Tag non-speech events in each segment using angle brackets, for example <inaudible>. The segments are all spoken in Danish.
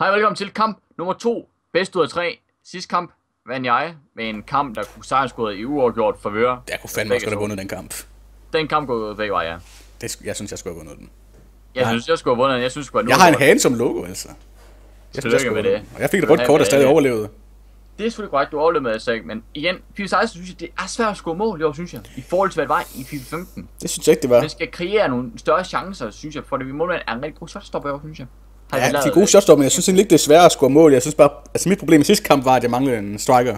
Hej og velkommen til kamp nummer 2, bedst ud af 3. Sidste kamp vandt jeg med en kamp, der kunne gået i uafgjort favør. Jeg kunne fandme også godt have vundet den kamp. Den kamp går begge veje, ja. Det, jeg synes, jeg skulle have vundet den. Jeg synes, jeg skulle have vundet den. Jeg synes, det skulle Jeg har en hand som logo, altså. Jeg synes, jeg med det. Og jeg fik et rødt kort, og stadig overlevede. Det er selvfølgelig korrekt, du overlevede med altså, men igen, FIFA 16 synes jeg, det er svært at score mål i år, synes jeg. I forhold til, hvad det var i FIFA 15. Det synes jeg ikke, det var. Man skal kreere nogle større chancer, synes jeg, for det vi målmand er en rigtig god shotstopper i år, synes jeg. Har Ja, de er gode shotstop, men jeg synes egentlig ikke, det er svært at score mål. Jeg synes bare, altså mit problem i sidste kamp var, at jeg manglede en striker.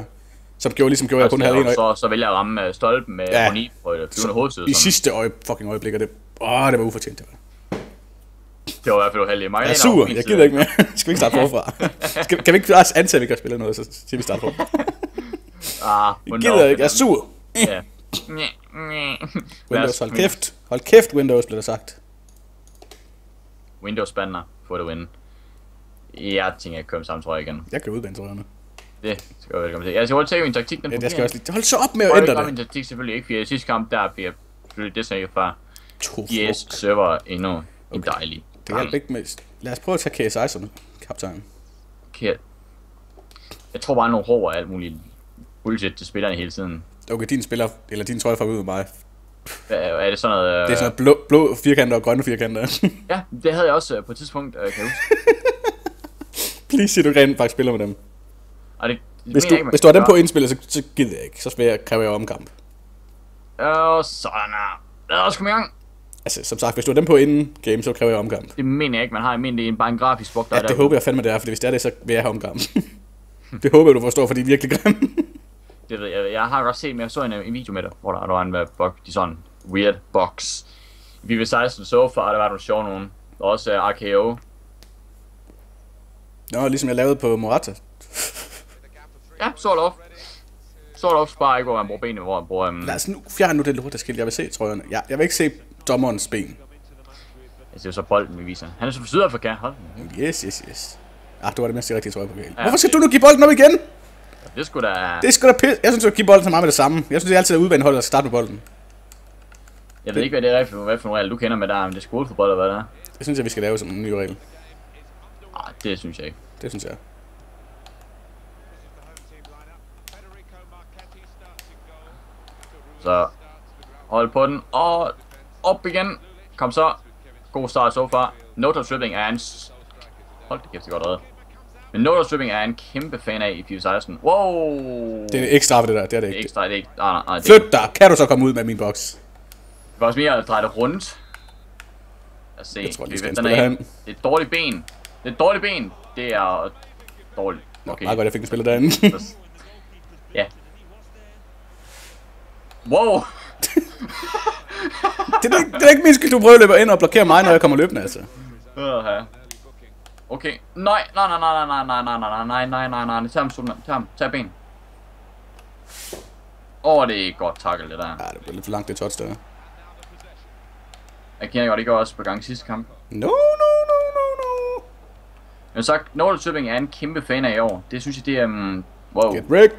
Som gjorde, ligesom gjorde, at jeg kun havde en øje. så, så vælger jeg at ramme øh, stolpen med Ja. Boni på et flyvende hovedside. I sådan. sidste øje, fucking øjeblik, og det, åh, det var ufortjent, det var. Det var i hvert fald uheldigt. Jeg er sur, jeg gider ikke mere. <laughs> Skal vi ikke starte forfra? <laughs> Skal, kan vi ikke også antage, at vi kan spille noget, så siger vi starte forfra? <laughs> Ah, Jeg gider ikke, jeg er sur. Ja. Windows, hold kæft. Hold kæft, Windows, blev der sagt. Windows banner for det win. Jeg tænker, jeg kører sammen, tror jeg igen. Jeg kan jeg nu. Det skal jeg velkommen til. Jeg skal hurtigt tage min taktik, den Ja, det skal jeg også lige. Hold så op med at Jeg ændre ændre min det. taktik selvfølgelig ikke, for i sidste kamp, der bliver selvfølgelig det sagde fra To GS server endnu en dejlig. Det hjælper ikke med... Lad os prøve at tage KSI som kaptajn. Forkert. Jeg tror bare, nogle råber og alt muligt bullshit til spillerne hele tiden. Okay, din spiller, eller din trøje får ud med mig. Hvad er det sådan noget... Øh... Det er sådan noget blå, blå firkanter og grønne firkanter. <laughs> Ja, det havde jeg også øh, på et tidspunkt, øh, kan jeg huske. <laughs> Please sig, du rent faktisk spiller med dem. Og det, det Hvis du, ikke, hvis du har dem på indspillet, så, så gider jeg ikke. Så vil jeg, kræver jeg omkamp. Og sådan er. Lad os komme i gang. Altså, som sagt, hvis du har dem på inden game, så kræver jeg omkamp. Det mener jeg ikke, man har. Jeg mener, det er bare en grafisk bog, der Ja, det der. håber jeg fandme, det er, for hvis det er det, så vil jeg have omkamp. <laughs> det håber jeg, du forstår, for de er virkelig grimme. Det ved jeg. Jeg har godt set, men jeg så en, en video med det, hvor der, der var en bug, de sådan weird box. Vi vil 16 so far, der var nogle sjove nogen. Og også uh, RKO. Nå, ligesom jeg lavede på Morata. Ja, sort of. Sort of bare ikke, hvor man bruger benene, hvor man bruger... Um, Lad os nu fjerne nu det lort, der skilt. Jeg vil se trøjerne. Jeg, jeg vil ikke se dommerens ben. altså, det er jo så bolden, vi viser. Han er så fra Sydafrika. Hold. Yes, yes, yes. Ah, du var det mindste rigtige trøje på galt. Hvorfor skal du nu give bolden op igen? Det skulle da... Det sgu da pis. Jeg synes, skal give bolden til mig med det samme. Jeg synes, det er altid at udvande holdet at starte med bolden. Jeg ved ikke, hvad det er for, hvad for nogle regler, du kender med der, men det er skolefodbold, eller hvad det er. Det synes jeg, vi skal lave som en ny regel. Nej, det synes jeg ikke. Det synes jeg. Så hold på den, og op igen. Kom så. God start so far. No touch dribbling er en... Hold da kæft, det godt reddet. Men no dribbling er en kæmpe fan af i FIFA 16. Wow! Det er ikke straffe, det der. Det er det det er ikke. ikke det er ikke... Nej, nej, nej. Det Flyt dig. Kan du så komme ud med min boks? Det var også mere at dreje det rundt. Lad os se. Jeg tror Vi skal den er. Det er et dårligt ben. Det er et dårligt ben. Det er dårligt. Okay. Meget godt, jeg fik en spiller derinde. <laughs> Ja. Wow! <laughs> det, er, ikke- det er ikke min skyld, du prøver at løbe ind og blokere mig, når jeg kommer løbende, altså. Uh, okay. Nej, nej, nej, nej, nej, nej, nej, nej, nej, nej, nej, nej, nej, tag ham, Sultan. tag ham, tag ben. Åh, oh, det er godt takket det der. Ja, det bliver lidt for langt, det touch der. Jeg kender godt, det går også på gang sidste kamp. No, no, no, no, no. Men sagt, Noel Søbing er en kæmpe fan af i år. Det synes jeg, det er... Um, wow, Get wrecked.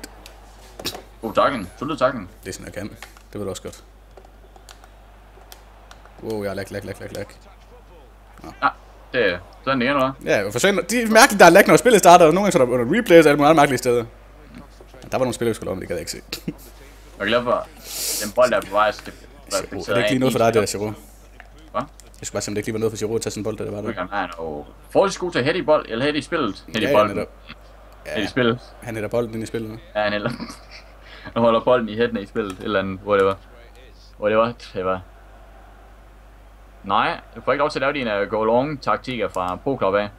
god takling. Solid takling. Det er sådan, jeg kan. Det ved du også godt. Wow, jeg er lag, lag, lag, lag, lag. Ja, det er sådan det er, eller hvad? Ja, for sådan, det er mærkeligt, der er lag, når spillet starter, og nogle gange så er der under replays og alle mulige andre mærkelige steder. Der var nogle spillere, vi skulle om, det gad jeg ikke se. Jeg er glad for, den bold, der er på vej, det Giroud. Er det ikke lige noget for dig, det der, Giroud? Hvad? Jeg skulle bare det ikke lige var noget for Giroud at tage sådan en bold, der var der. Han er jo forholdsvis god til at hætte i bold, eller hætte i spillet. Hætte i Ja, ja, bolden. netop. Hætte i spillet. Han hætter bolden ind i spillet. Ja, han eller... <laughs> Nu holder bolden i hætten i spillet, et eller andet, hvor det var. Hvor det var, det var. Nej, du får ikke lov til at lave dine uh, go long taktikker fra Pro af.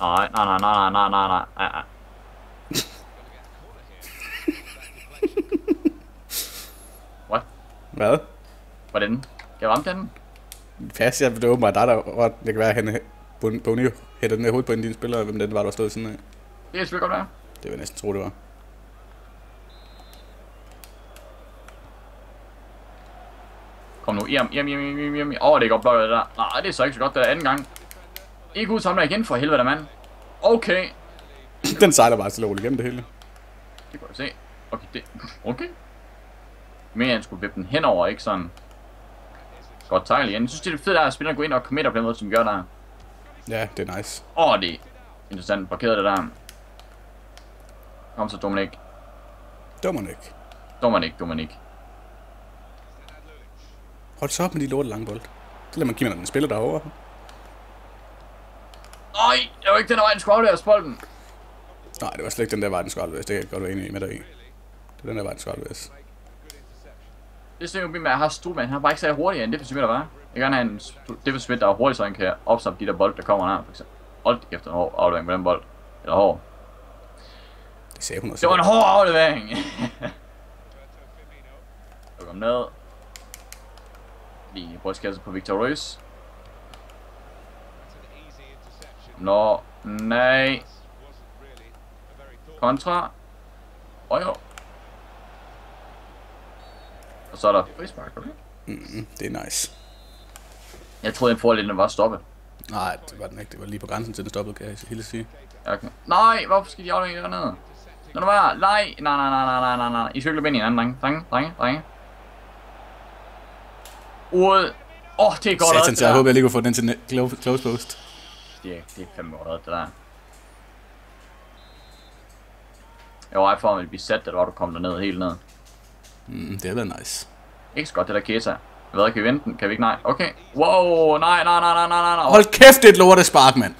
Nej, nej, nej, nej, nej, nej, nej, nej, nej. <laughs> What? Hvad? Hvordan? Kan jeg ramme den? Fast, jeg, det er åbenbart dig, der var, det kan være, at han Bon- Boni hætter den her hoved på en af dine spillere, hvem den var, der stod siden af. Det kan selvfølgelig godt være. Det jeg næsten tro, det var. Kom nu, hjem, hjem, hjem, hjem, hjem, hjem. Åh, oh, det er godt blokket det der. Nej, det er så ikke så godt, det er anden gang. Ikke ud samler igen for helvede, mand. Okay. <clears throat> den sejler bare og roligt igennem det hele. Det kan jeg se. Okay, det... <laughs> Okay. Men han skulle vippe den henover, ikke sådan... Godt tegl igen. Jeg synes, det er fedt, at spillerne går ind og committer på den måde, som de gør der. Ja, det er nice. Åh, oh, det er interessant. Blokeret det der. Kom så, Dominik. Dominik. Dominik, Dominik. Hold så op med de lorte lange bold. Så lader man give den spiller derovre. Nej, det var ikke den vej, den skulle afleveres bolden. Nej, det var slet ikke den der vej, den skulle afleveres. Det kan jeg godt være enig med dig i. Det er den der vej, den skulle afleveres. Det er jo med, at jeg har Strudman. Han bare ikke så hurtigere end det for der var. Jeg vil gerne have en defensive midt, der er hurtig, så han kan opsamle de der bold, der kommer her, for eksempel. Hold efter en hård aflevering på den bold. Eller hård. Det sagde hun også. Det var en hård aflevering. <laughs> Jeg kom ned. Lige brystkasse på Victor Ruiz. Nå, nej. Kontra. Og jo. Og så er der frispark, okay? Mm, det er nice. Jeg troede, en fordel, den var stoppet. Nej, det var den ikke. Det var lige på grænsen til den stoppede, kan jeg helt sige. Okay. Nej, hvorfor skal de aflevere dernede? Lad nu være. Nej, nej, nej, nej, nej, nej, nej, nej. I skal løbe ind i en anden, drenge. Drenge, drenge, drenge. Ud. Åh, oh, det er godt Satan, så jeg håber, jeg lige kunne få den til close, post. Det er, det er fandme godt det der. Jeg var for, at vi blive sat, da du kom derned helt ned. Mm, det har været nice. Ikke så godt, det der Keta. Hvad, kan vi vente den? Kan vi ikke? Nej. Okay. Wow, nej, nej, nej, nej, nej, nej. Hold kæft, det er et spark, mand.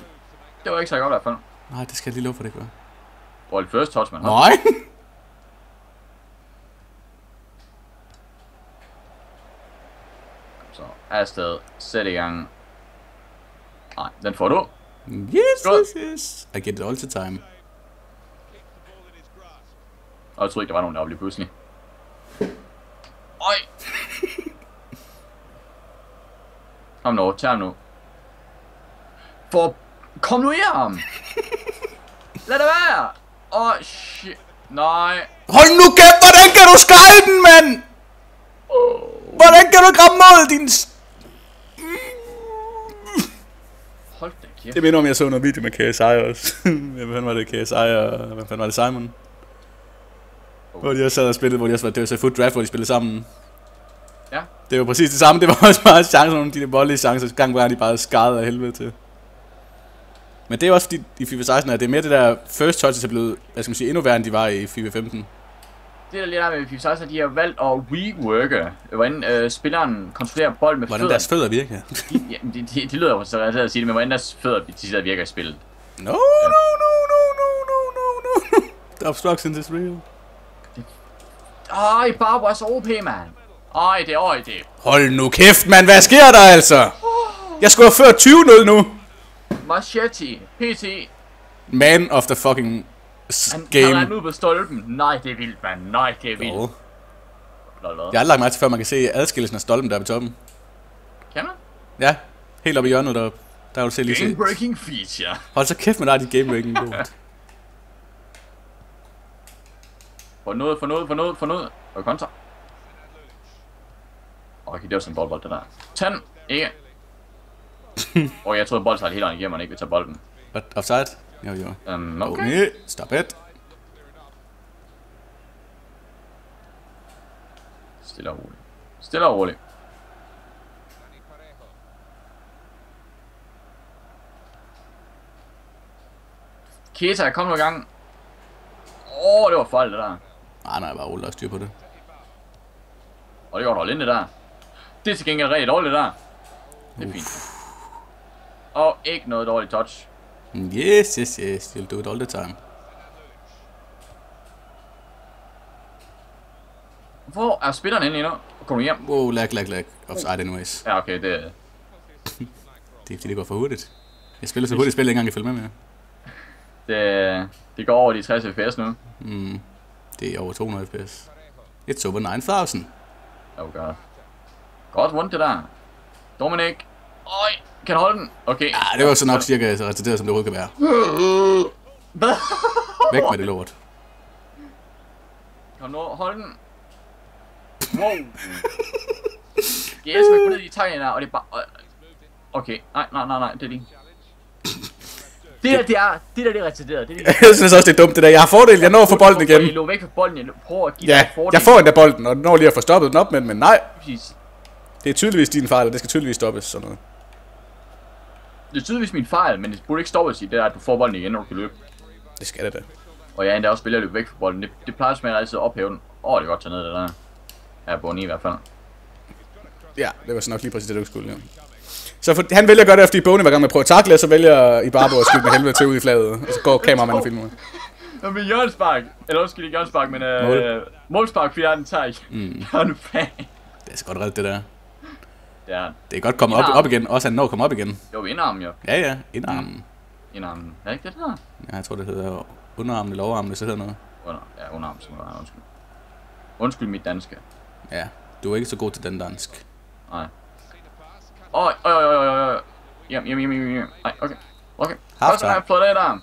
Det var ikke så godt i hvert fald. Nej, det skal jeg lige love for, det gør. Hvor det first touch, man. Nej. <laughs> <laughs> Så afsted. Sæt i gang. Nej, den får du. Yes, yes, yes. I get it all the time. Og jeg tror ikke, der var nogen der lige pludselig. Oj! <laughs> Kom nu, tag ham nu. For... Kom nu i ham! Lad det være! Åh, oh, shit. Nej. Hold nu kæft, hvordan kan du skrælle den, mand? Hvordan kan du kramme mål, din... Hold da kæft. Det minder om, jeg så noget video med KSI også. <laughs> Hvem fanden var det KSI og... Hvem fanden var det Simon? Hvor de også sad og spillede, hvor de også var, det var så foot draft, hvor de spillede sammen. Ja. Det var præcis det samme, det var <laughs> også meget chancer, nogle af de der voldelige chancer, gang var de bare skadet af helvede til. Men det er også fordi, i FIFA 16 er det mere det der first touches er blevet, hvad skal man sige, endnu værre end de var i FIFA 15. Det er lidt der med FIFA 16, at de har valgt at reworke, hvordan øh, spilleren kontrollerer bold med Hvordan deres fødder virker. de, ja, de, de, de, lyder jo så at sige det, men hvordan deres fødder de sidder virker i spillet. No, no, no, no, no, no, no, no. The obstruction is real. Ej, Barbara er så OP, mand. Ej, det er øj, det. Hold nu kæft, mand. Hvad sker der altså? Jeg skulle have ført 20-0 nu. Machete, PT. Man of the fucking Han game. Han ud på stolpen. Nej, det er vildt, mand. Nej, det er vildt. Jo. Jeg har lagt mig til, før man kan se adskillelsen af stolpen der på toppen. Kan man? Ja, helt oppe i hjørnet der. Der vil du se lige. Game breaking feature. <laughs> Hold så kæft med dig, dit game ranking lort. <laughs> For noget, for noget, for noget, for noget. Og kontra. Okay, det var sådan en boldbold, det der. Tag den. Ikke. <laughs> Og jeg troede, bolden hele vejen igennem, og han ikke vil tage bolden. What? Offside? Jo, jo. Um, okay. Okay, stop it. Stille og roligt. Stille og roligt. Keta, kom nu i gang. Åh, oh, det var fejl, det der. Nej, nej, bare roligt og styr på det. Og det går holde ind det der. Det er til gengæld rigtig dårligt der. Det er fint. Og ikke noget dårligt touch. Yes, yes, yes. You'll do it all the time. Hvor er spilleren inde lige nu? Kom nu hjem. Wow, lag, lag, lag. Offside anyways. Ja, okay, det <laughs> Det er fordi, det går for hurtigt. Jeg spiller så hurtigt spil, jeg ikke engang kan følge med med. det, det går over de 60 fps nu. Mm, det er over 200 fps. It's over 9000. Oh god. Godt rundt det der. Dominik. Øj, kan du holde den? Okay. Ja, det var så nok cirka så retarderet, som det overhovedet kan være. Hvad? Væk med det lort. Du nu holde den? Wow. Yes, man går ned i der, og det er bare... Okay, nej, nej, nej, nej, det er din. Det der, det er, det der, det er retarderet. Det er Jeg synes også, det er dumt det der. Jeg har fordel, jeg når at få bolden Jeg igen. lå væk fra bolden, jeg prøver at give Ja, fordel. jeg får endda bolden, og når lige at få stoppet den op, men, men nej. Præcis. Det er tydeligvis din fejl, og det skal tydeligvis stoppes sådan noget. Det er tydeligvis min fejl, men det burde ikke stoppes i det er, at du får bolden igen, når du kan løbe. Det skal det da. Og jeg endda også spiller at løbe væk fra bolden. Det, det plejer regel altid at ophæve den. Åh, oh, det er godt tage ned det der. Ja, Boni i hvert fald. Ja, det var så nok lige præcis det, du skulle. Ja. Så for, han vælger at gøre det, fordi Boney var i gang med at prøve at takle, så vælger Ibarbo at skyde med helvede til ud i flaget. Og så går kameramanden og filmer. Nå, men hjørnspark. Eller undskyld, ikke hjørnspark, men øh, Mål. målspark, fordi den tager ikke. Mm. Jeg er. Det er så godt reddet, det der. Det er han. Det er godt kommet op, op igen. Også han når at komme op igen. Jo, indarmen jo. Ja, ja. Indarmen. Indarmen. Er det ikke det, hedder? Ja, jeg tror, det hedder underarmen eller overarmen, hvis det hedder noget. Under, ja, underarmen, som var undskyld. Undskyld mit danske. Ja, du er ikke så god til den dansk. Nej. Øj, øj, øj, øj, øj, øj. Hjem, hjem, hjem, hjem, hjem. Ej, okay. Okay. Så har jeg fået det der.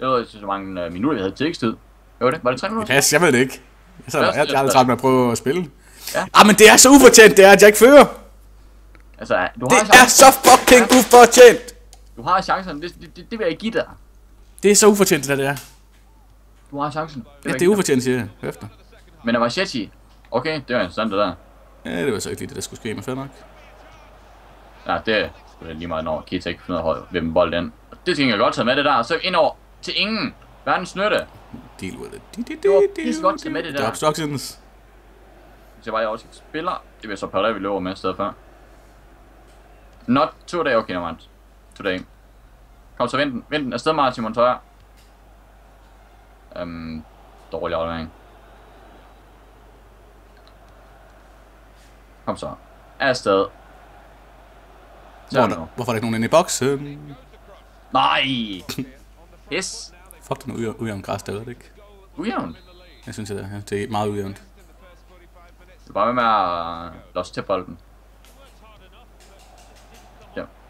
Jeg ved ikke, så mange uh, minutter, vi havde tillægstid. Jo, det var det tre minutter? Pas, jeg ved det ikke. Jeg, så, jeg, jeg, jeg er træt med at prøve at spille. Ja. Ah, men det er så ufortjent, det er, at jeg ikke fører. Altså, du har Det er så fucking ufortjent. Du har chancen. Det, det, det, det vil jeg give dig. Det er så ufortjent, det der, det er. Du har chancen. vil Ja, jeg det er ufortjent, siger jeg. Hør efter. Men der var Shetty. Okay, det var interessant det der. Ja, det var så ikke lige det, der skulle ske, men fair nok. Ja, det er lige meget, når Kita ikke finder ud af, hvem bold den. Og Det skal jeg godt tage med det der. Så ind over til ingen. Verdens nytte. Deal with it. Di, di, di, Det var pisse godt til med det Det er der. obstructions. Hvis jeg bare også ikke spiller, det bliver så Parev, vi løber med i stedet for. Not today, okay, no Today. Kom så, vent den, vent den. Afsted, Martin Montoya. Øhm, dårlig aflevering. Kom så. Afsted. Hvor, er der, hvorfor er der ikke nogen inde i boksen? Nej! Yes! Fuck, den er ujævn græs, det er det ikke. Ujævnt. Jeg synes, det er, det er meget ujævnt. Er bare med med at losse til bolden.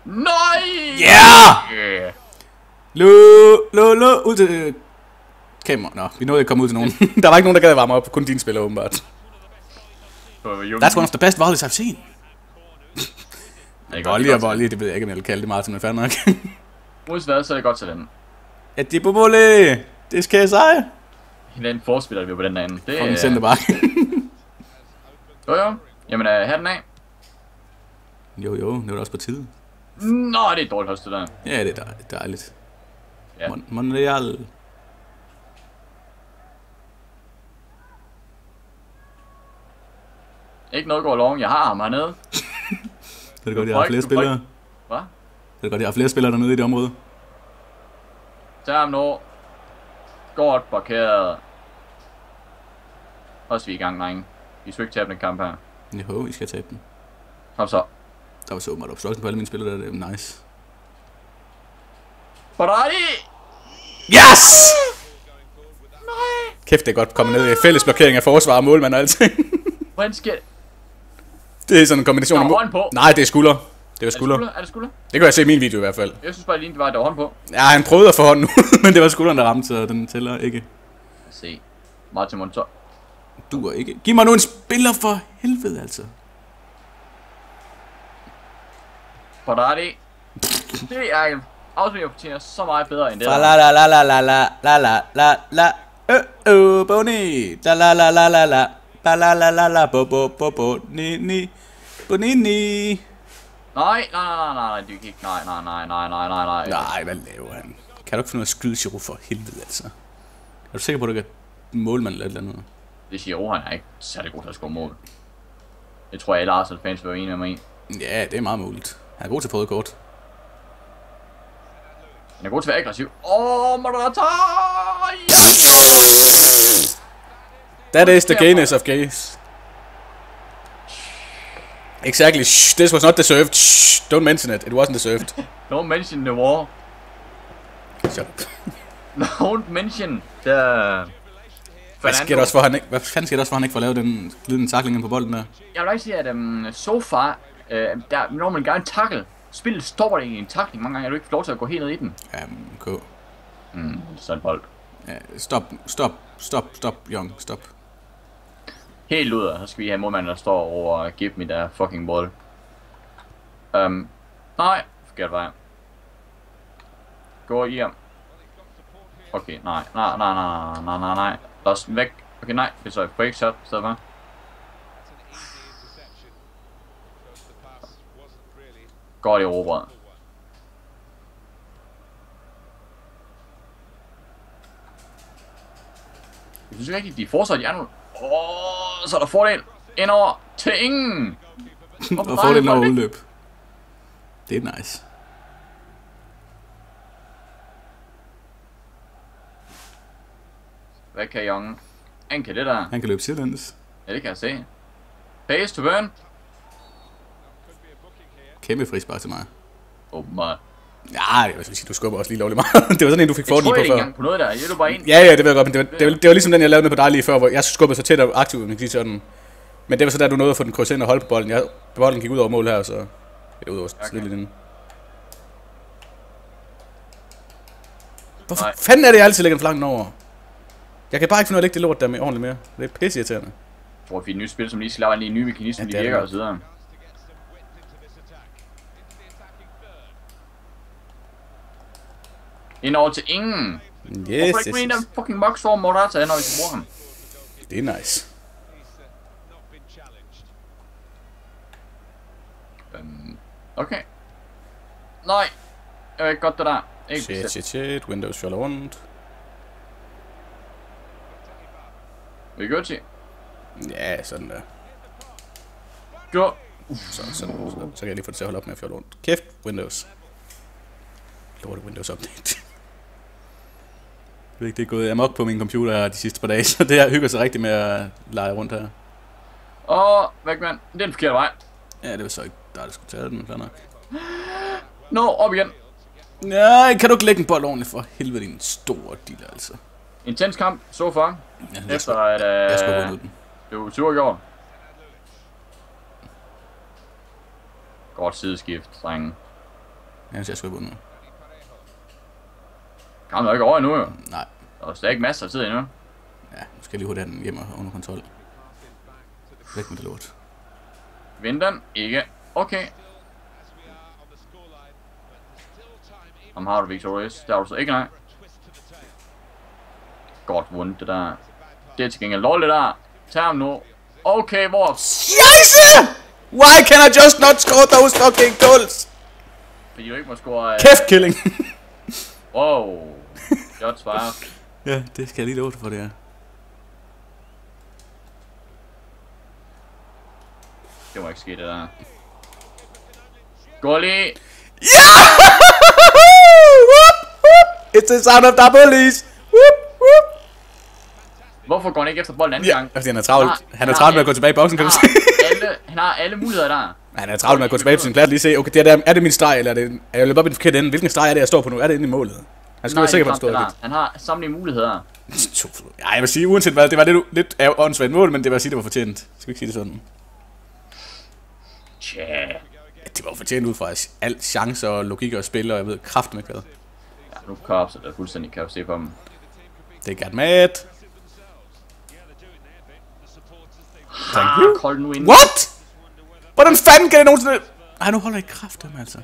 Ja. Nej! Yeah! Yeah! Lø, lø, lø, ud til kamera. Nå, vi nåede ikke at komme ud til nogen. <laughs> der var ikke nogen, der gad at varme op. Kun dine spillere, åbenbart. That's one of the best volleys I've seen. Volley og volley, det ved jeg ikke, om jeg vil kalde det meget, men fair nok. <laughs> Mods hvad, så er det godt til den. ja, det er på volley. Det skal jeg sige. Den forspiller vi på den derinde. Det Fucking er... centerback. <laughs> Jo jo. Jamen, uh, hatten af. jo, jo, det var da også på tide. Nå, det er et dårligt det der. Ja, det er dej- dejligt. Ja. Mon- Monreal. Ikke noget går long. Jeg har ham hernede. <laughs> Det er godt, jeg har flere spillere. Hvad? Det er godt, jeg har flere spillere dernede i det område. Tag ham nu. Godt parkeret. Også vi er i gang, drenge. Vi skal ikke tabe den kamp her. Jo, I skal tabe den. Kom så. Der var så meget obstruction på alle mine spillere, der det er nice. Barati! Yes! Kæft, det er godt kommet ned i fælles blokering af forsvar og målmand og alting. <laughs> Hvordan skal... det er sådan en kombination Der af er mål- hånd på. Nej, det er skulder. Det er Er det skulder. skulder? Er det skulder? Det kan jeg se i min video i hvert fald. Jeg synes bare lige, det var, at der var hånd på. Ja, han prøvede at få hånden ud, <laughs> men det var skulderen, der ramte, så den tæller ikke. Lad os se. Martin Montoya. Du er ikke. Giv mig nu en spiller for helvede, altså. Barati. Det er en afslutning, fortjener så meget bedre end det Fa la la la la la la la la la la Øh, øh, boni. La la la la la la. Ba la la la la bo bo bo bo ni ni. Boni ni. Nej, nej, nej, nej, nej, kan ikke. Nej, nej, nej, nej, nej, nej, nej. Nej, hvad laver han? Kan du ikke finde af at skyde Giroud for helvede, altså? Er du sikker på, at du kan målmand eller et eller andet? Det siger Rohan er ikke særlig god til at score mål. Det tror jeg alle Arsenal fans vil være enige med mig. Ja, det er meget muligt. Han er god til at få røde kort. Han er god til at være aggressiv. Åh, oh, Morata! That is the gayness of gays. Exactly. Shh, this was not deserved. Shh, don't mention it. It wasn't deserved. <laughs> Don't mention the war. Shut up. <laughs> Don't mention the... Hvad sker der også for, han ikke, hvad fanden sker der også for, han ikke får lavet den glidende takling på bolden der? Jeg vil ikke sige, at um, so far, uh, der, når man gerne tackle, spillet stopper det i en tackling. Mange gange er du ikke lov til at gå helt ned i den. Um, K. Mm, sådan bold. Ja, stop, stop, stop, stop, Young, stop. Helt ud, så skal vi have en målmand, der står over give me that fucking ball. Um, nej, forkert vej. Gå ham. Okay, nej, nej, nej, nej, nej, nej, nej. Lad os væk. Okay, nej, det er så et break shot i stedet for. Godt erobret. Jeg synes ikke, de forsvarer de andre. Åh, så er der fordel indover til ingen. <laughs> Og fordel over udløb. Det er nice. Hvad kan Young? Han kan det der. Han kan løbe sidelæns. Ja, det kan jeg se. Pace to burn. Kæmpe frispark til mig. Åbenbart. Ja, jeg vil sige, du skubber også lige lovligt meget. <laughs> det var sådan en, du fik Jeg fordel tror på ikke før. engang på noget der. Jeg er bare ind. Ja, ja, det ved jeg godt, men det var, det, var, det var ligesom den, jeg lavede med på dig lige før, hvor jeg skubbede så tæt og aktivt, man kan sige sådan. Men det var så der, du nåede at få den krydset ind og holde på bolden. Jeg, bolden gik ud over mål her, så... Eller ud over Okay. okay. Hvorfor Nej. fanden er det, jeg altid lægger den flanken over? Jeg kan bare ikke finde ud af at lægge det lort der med ordentligt mere. Det er pisse irriterende. Jeg tror, vi er et nyt spil, som lige skal lave alle de nye mekanismer, Ja, de er virker og så videre. Ind over til ingen. Yes, Hvorfor yes, ikke med en yes. fucking Mox for Morata, når vi skal bruge ham? Det er nice. Øhm, okay. Nej. Det var ikke godt, det der. Ikke Shit, bestemt. shit, shit. Windows fjoller rundt. Vi gør til. Ja, sådan der. Gå. Så, så, så, så kan jeg lige få det til at holde op med at fjolle rundt. Kæft, Windows. Lorte Windows update. Det er gået amok på min computer de sidste par dage, <laughs> så det her hygger sig rigtig med at lege rundt her. Åh, væk mand. Det er den forkerte vej. Ja, det var så ikke dig, der skulle tage den, men fair nok. Nå, op igen. Nej, kan du ikke lægge en bold ordentligt for helvede, din store diller, altså. Intens kamp, så far. Ja, Efter at jeg skal øh, vundet den. det var sur gjort. Godt sideskift, drenge. Ja, jeg skal have vundet. Kampen er ikke over endnu, jo. Nej, Der er stadig masser af tid endnu. ja, nu skal jeg lige hurtigt have den hjem og under kontrol. Væk med det lort. Vind den. Ikke. Okay. Om har du Victorious. Der har du så ikke, nej. Godt vundet, det der. Det er til gengæld lovligt, der. Tag ham nu. Okay, hvor? Scheisse! Why can I just not score those fucking goals? Fordi du ikke må score... Uh... Kæft, killing! <laughs> Wow. Shots fired. ja, det skal jeg lige love dig for, det er. Det må ikke ske, det der. Gå lige. <laughs> It's the sound of the police! Whoop, whoop. Hvorfor går han ikke efter bolden anden Ja, gang? fordi han er travlt. Han Han er travlt med at gå tilbage i boksen, kan Han du har, se. alle, han har alle muligheder der. Han er travlt med at gå tilbage på sin plads lige se, okay, det er, der, er det min streg, eller er, det, er jeg løbet op i den forkerte ende? Hvilken streg er det, jeg står på nu? Er det inde i målet? Han skal Nej, være sikker på, at er står Han har samtlige muligheder. <laughs> rigtigt. Ja, jeg vil sige, uanset hvad, det var lidt, lidt åndssvagt mål, men det jeg sige, det var fortjent. Skal vi ikke sige det sådan? Tja. Ja, det var fortjent ud fra alt chancer og logik og spil, og jeg ved kraft med hvad. Ja, nu Cops er der fuldstændig kan se på dem. Det got mad. Thank Ah, you. hold nu ind. What? Hvordan fanden kan det nogensinde... Ej, nu holder jeg kraft dem, altså.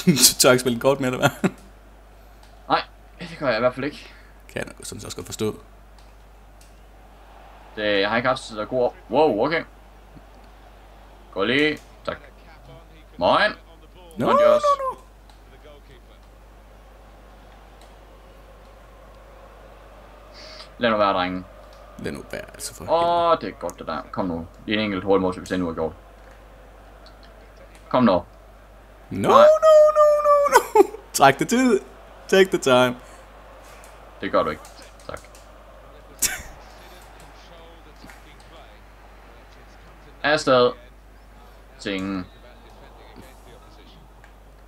<laughs> Så tør ikke spille kort med det, hva'? Nej, det gør jeg i hvert fald ikke. Kan jeg sådan også godt forstå. Det, jeg har ikke haft så god... Wow, okay. Gå lige. Tak. Moin. No, no, Jos. no. Lad nu være, drenge. Lad nu være, altså for Åh, det er godt det der. Kom nu. Det er en enkelt hurtig mål, så vi nu har gjort. Kom nu. No, no, no, no, no. the two. Take the time. Det gør du ikke. Tak. Afsted. Til ingen.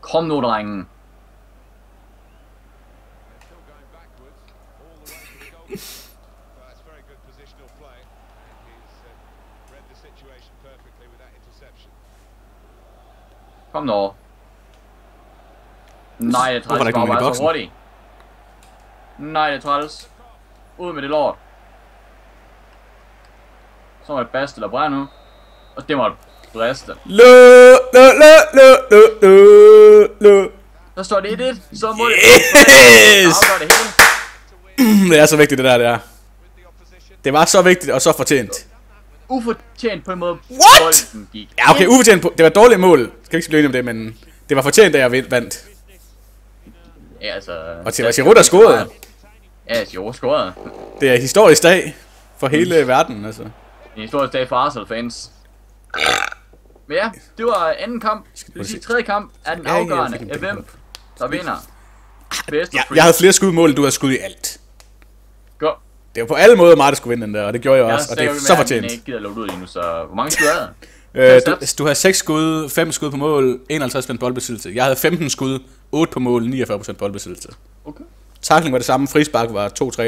Kom nu, drengen. That's very Nej, det er Hvorfor der træls. ikke nogen i bare så hurtigt. Nej, det er træls. Ud med det lort. Så var det bedste eller brænd nu. Og det må det briste. Lø, lø, lø, lø, lø, lø, lø. Der står det 1-1. Så må det... Yes! Det hele. Det er så vigtigt, det der, det er. Det var så vigtigt og så fortjent. Ufortjent på en måde. What? Ja, okay, ufortjent på. Det var et dårligt mål. Skal ikke blive enige om det, men det var fortjent, at jeg vandt. Ja, altså... Og til Giroud, der scorede. Ja, Giroud scorede. Det er historisk dag for hele verden, altså. En historisk dag for Arsenal-fans. Men ja, det var anden kamp. Det vil sige, tredje kamp er den Ja, ja, jeg afgørende af hvem der vinder. Best Jeg, of jeg havde flere skud mål, end du havde skud i alt. Godt. Det var på alle måder mig, der skulle vinde den der, og det gjorde jeg Jeg også, og det er så fortjent. ikke gider lukke ud endnu, så hvor mange skud er der? Øh, du, du havde 6 skud, 5 skud på mål, 51% boldbesiddelse. Jeg havde 15 skud, 8 på mål, 49% boldbesiddelse. Okay. Tackling var det samme, frispark var 2-3,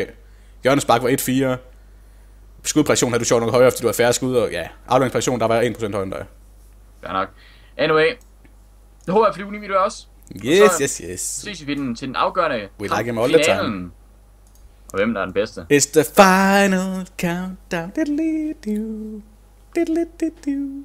hjørnespark var 1-4. Skudpræcision havde du sjovt nok højere, fordi du havde færre skud, og ja, afleveringspræcision, der var 1% højere end dig. Fair nok. Anyway. Det håber jeg, fordi du også. Yes, så- yes, yes. ses vi den til den afgørende We like him all the time. Og hvem der er den bedste? It's the final countdown. Diddly-doo. Diddly-doo.